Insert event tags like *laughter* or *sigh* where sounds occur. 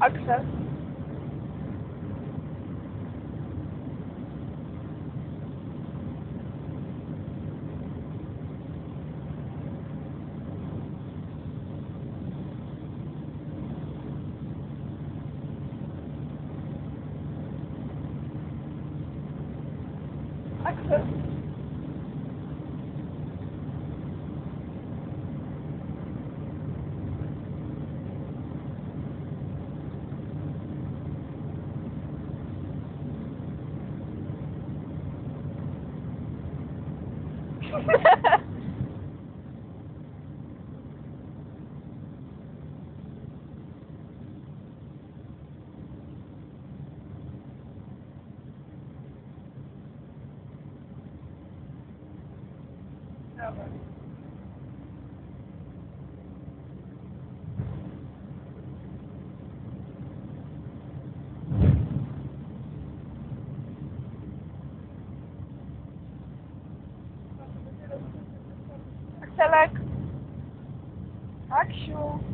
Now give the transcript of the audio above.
Aksel. *laughs* Aksel. Dobra. Marcelek, Aksiu.